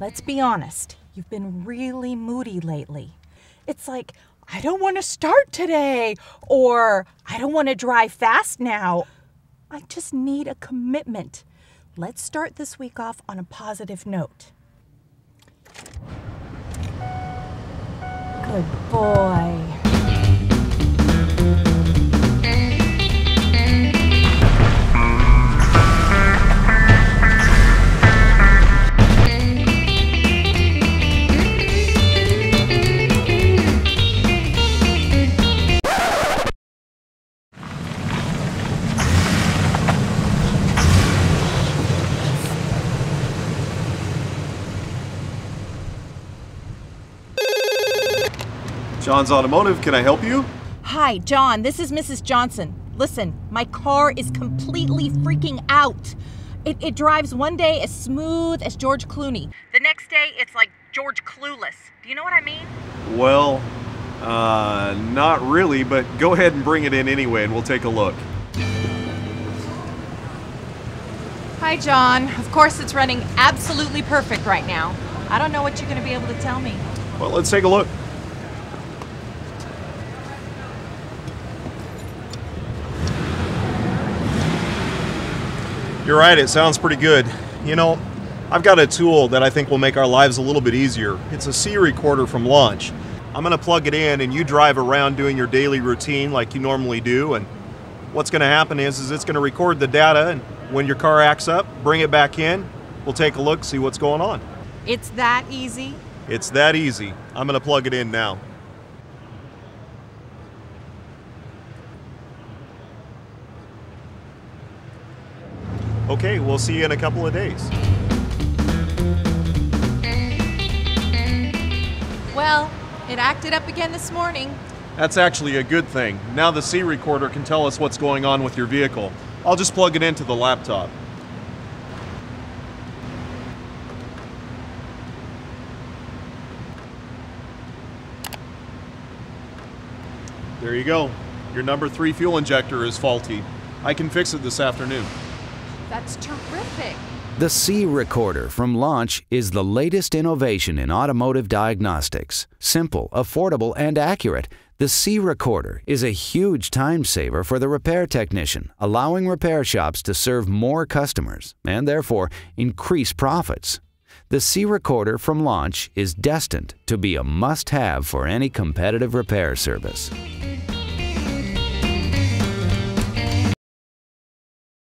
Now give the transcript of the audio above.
let's be honest. You've been really moody lately. It's like, I don't want to start today, or I don't want to drive fast now. I just need a commitment. Let's start this week off on a positive note. Good boy. John's Automotive, can I help you? Hi, John. This is Mrs. Johnson. Listen, my car is completely freaking out. It, it drives one day as smooth as George Clooney. The next day, it's like George Clueless. Do you know what I mean? Well, uh, not really, but go ahead and bring it in anyway and we'll take a look. Hi, John. Of course, it's running absolutely perfect right now. I don't know what you're going to be able to tell me. Well, let's take a look. You're right, it sounds pretty good. You know, I've got a tool that I think will make our lives a little bit easier. It's a C recorder from Launch. I'm going to plug it in and you drive around doing your daily routine like you normally do and what's going to happen is is it's going to record the data and when your car acts up, bring it back in. We'll take a look, see what's going on. It's that easy? It's that easy. I'm going to plug it in now. Okay, we'll see you in a couple of days. Well, it acted up again this morning. That's actually a good thing. Now the C recorder can tell us what's going on with your vehicle. I'll just plug it into the laptop. There you go. Your number three fuel injector is faulty. I can fix it this afternoon. That's terrific. The C Recorder from Launch is the latest innovation in automotive diagnostics. Simple, affordable, and accurate, the C Recorder is a huge time saver for the repair technician, allowing repair shops to serve more customers and therefore increase profits. The C Recorder from Launch is destined to be a must have for any competitive repair service.